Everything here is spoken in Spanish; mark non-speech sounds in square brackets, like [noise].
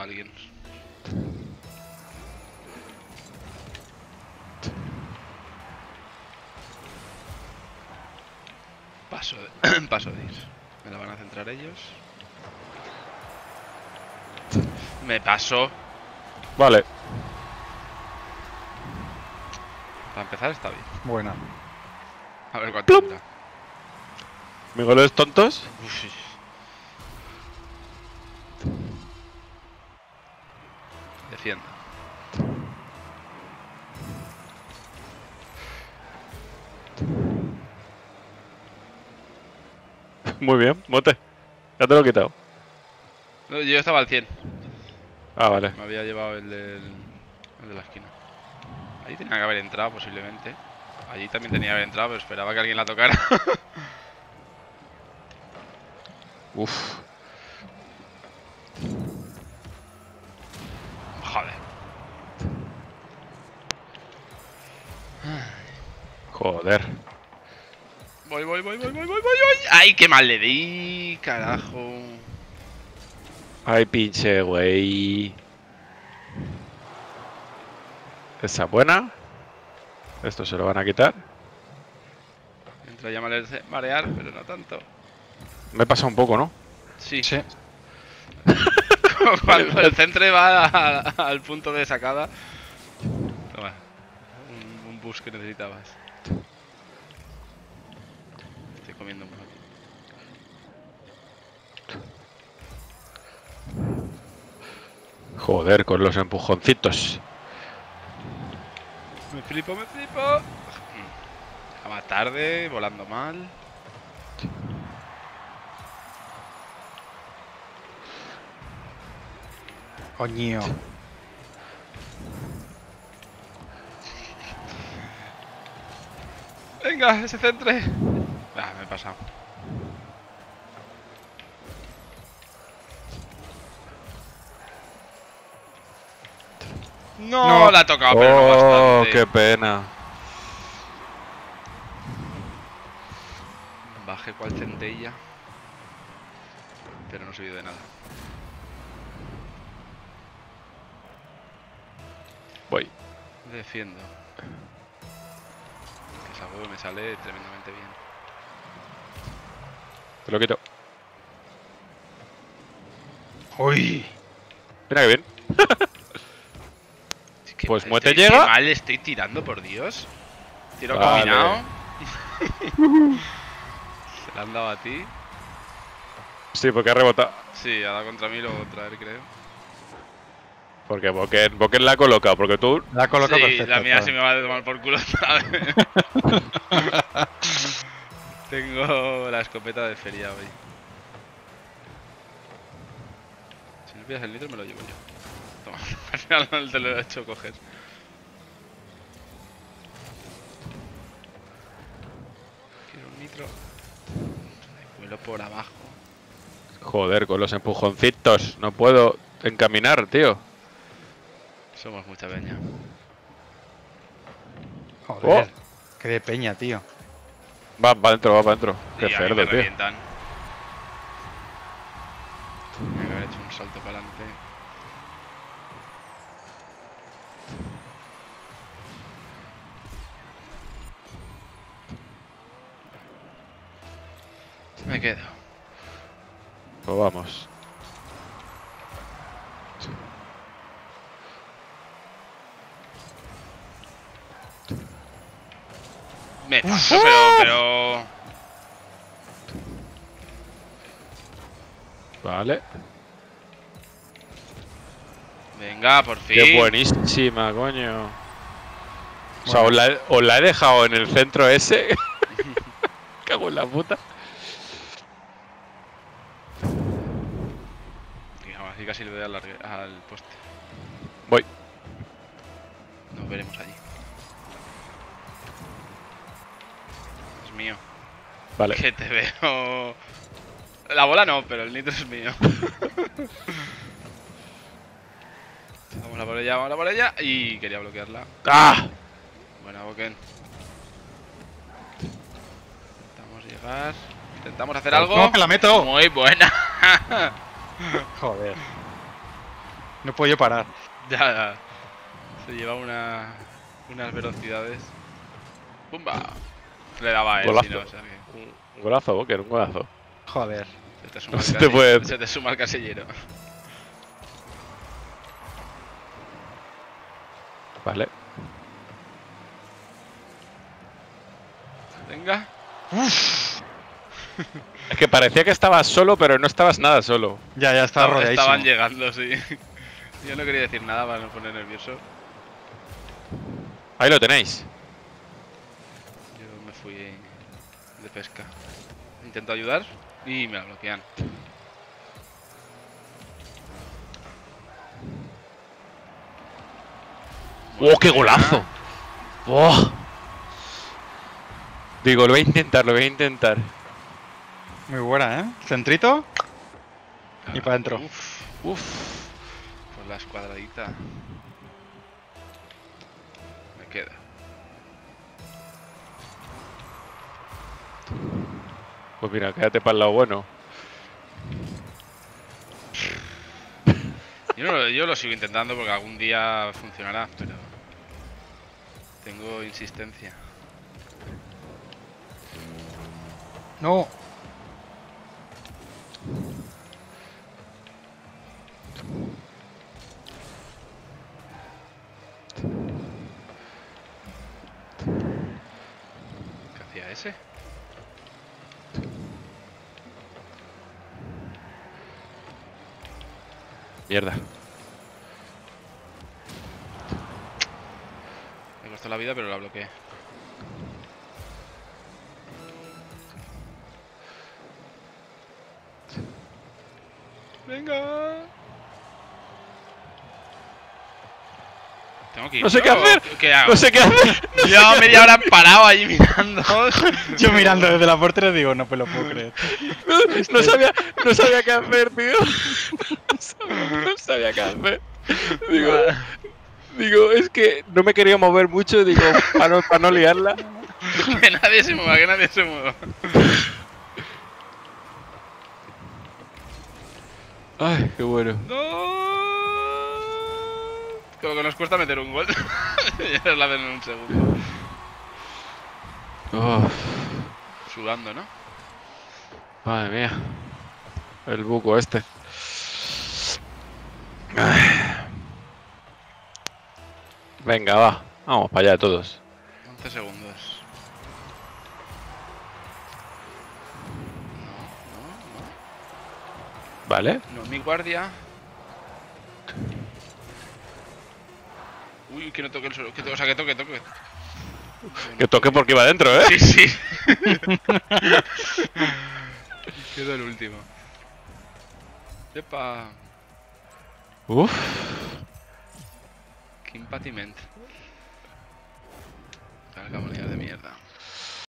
a alguien. Paso de, [clears throat] paso de ir. Me la van a centrar ellos. Me paso. Vale. Para empezar está bien. Buena. A ver cuánto dura. ¿Mi goles tontos? Uf, Defienda. Muy bien, mote. Ya te lo he quitado. No, yo estaba al 100. Ah, vale. Me había llevado el, del, el de la esquina. Ahí tenía que haber entrado posiblemente. Allí también tenía que haber entrado, pero esperaba que alguien la tocara. [laughs] Uf. Joder. Joder. Voy, voy, voy, voy, voy, voy, voy, voy. ¡Ay, qué mal le di! Carajo. Ay, pinche güey. Esa buena. Esto se lo van a quitar. Entra ya marear, pero no tanto. Me pasa un poco, ¿no? Sí. Sí. [laughs] Cuando el centre va a- al punto de sacada. Un bus que necesitabas. Estoy comiendo un poco. Joder, con los empujoncitos. Me flipo, me flipo. Llegaba tarde, volando mal. Coño. Venga, ese centre. Ah, me he pasado. No, No. la ha tocado, pero no Oh, bastante. qué pena. Baje cual centella. Pero no he subido de nada. Voy. Defiendo. Que esa juego me sale tremendamente bien. Te lo quito. Uy. Mira que bien. [laughs] Es que Pues estoy- llega. qué mal estoy tirando, por Dios. Tiro Vale. combinado. [laughs] [laughs] Se la han dado a ti. Sí, porque ha rebotado. Sí, ha dado contra mí, luego contra él, creo. Porque Boken, Boken la ha colocado, porque tú. La ha colocado sí, la mía chaval. se me va a tomar por culo otra vez. [laughs] Tengo la escopeta de feria hoy. Si no pillas el nitro me lo llevo yo. Toma, [laughs] al final te lo he hecho coger. Quiero un nitro. Vuelo por abajo. Joder, con los empujoncitos. No puedo encaminar, tío. Somos mucha peña. Joder. Oh. Qué de peña, tío. Va, va adentro, va para adentro. Qué cerdo, me tío. revientan. Tenía que haber hecho un salto para adelante. Me quedo. Pues vamos. Me pero, pero. Vale. Venga, por fin. Qué buenísima, coño. O sea, os la, he- os la he dejado en el centro ese. [laughs] Cago en la puta. Y casi le doy al, al poste. Vale. Que te veo. La bola no, pero el nitro es mío. vamos a por ella, vamos a por ella. Y quería bloquearla. ¡Ah! Buena, Boken. Intentamos llegar. Intentamos hacer algo. ¿Cómo que la meto? Muy buena. Joder. No puedo yo parar. Ya, ya. Se lleva una, unas velocidades. ¡Pumba! Le daba a él, si no, o sea que Un golazo, Boker, un golazo. Joder. se te suma, No el, se te casi- puede- se te suma el casillero. Vale. Venga. Es que parecía que estabas solo, pero no estabas nada solo. Ya, ya estaba Estaban- rodeadísimo. Estaban llegando, sí. [laughs] Yo no quería decir nada para no poner nervioso. Ahí lo tenéis. Fui de pesca. Intento ayudar y me la bloquean. ¡Oh, qué golazo! ¡Oh! Digo, lo voy a intentar, lo voy a intentar. Muy buena, ¿eh? Centrito. Y para adentro. Uf, Uf. por la escuadradita. Me queda. Pues mira, quédate para el lado bueno. Yo, no- yo lo sigo intentando porque algún día funcionará, pero tengo insistencia. No. ¿Qué hacía ese? Mierda. Me costó la vida, pero la bloqueé. Venga. Tengo que ir. No sé yo, qué hacer. ¿Qué hago? No sé qué hacer. [laughs] Llevaba media hora parado allí mirando. [laughs] Yo mirando desde la portería digo, no me lo puedo creer. No, no sabía, no sabía qué hacer, tío. [laughs] No sabía, no sabía qué hacer. Digo, digo, es que no me quería mover mucho, digo, para no, para no liarla. que nadie se mueva, que nadie se mueva. Ay, qué bueno. No. Como que nos cuesta meter un gol. [laughs] ya la ven en un segundo. Oh, Sudando, ¿no? madre mía. El buco este. Venga, va. Vamos para allá todos. 11 segundos. ¿Vale? No, mi guardia. Uy, que no toque el suelo. Que to- o sea, que toque, toque. Que toque porque iba adentro, ¿eh? Sí, sí. [laughs] Quedó el último. Epa, Uf. quin patiment. Carga,